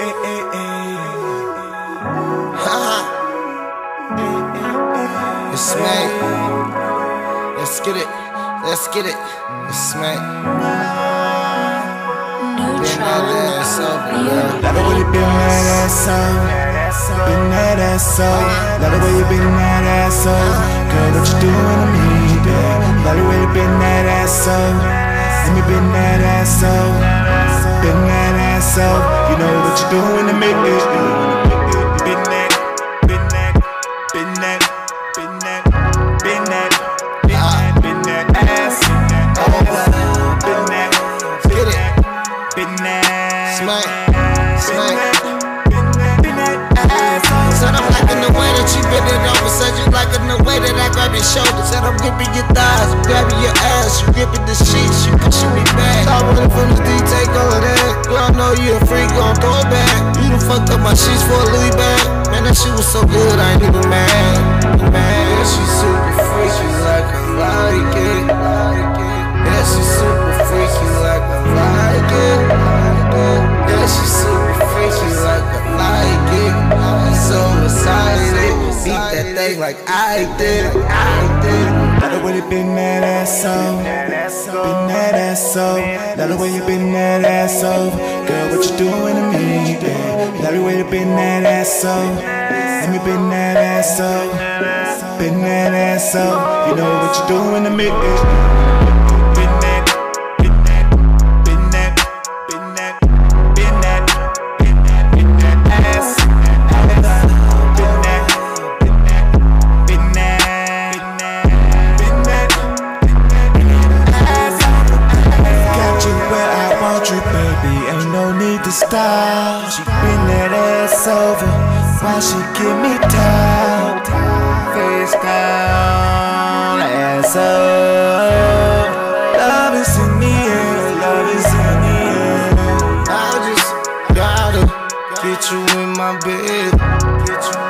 Eh, eh, eh. Hey, hey, hey. It's smack. Let's get it. Let's get it. It's smack. Been that ass over, yeah. Love the way you been that ass up. Been that ass up. Love the way you been that ass up. Girl, what you doing to me, babe? Love the way you been that ass up. Let me been that ass Smack. Smack. Said I'm liking the way that you bend it over. Said you liking the way that I grab your shoulders. Said I'm gripping your thighs, I'm grabbing your ass. You gripping the sheets, you pushing me back. Stop running from the D, take all of that. Girl, I know you a freak, gon' throw it back. You done fucked up my sheets for a Louis bag. Man, that shit was so good, I ain't even mad. Thing like I did. I did. Love the way you been that ass up, been that ass up. Love the way you been that ass up, girl. What you doing to me, babe? Love the way you been that ass up, let me been that ass up, been that ass up. You know what you doing to me. Baby. Ain't no need to stop. She been that ass over while she give me time. Face down, ass up. Love is in the air, love is in the air. I just gotta get you in my bed. Get you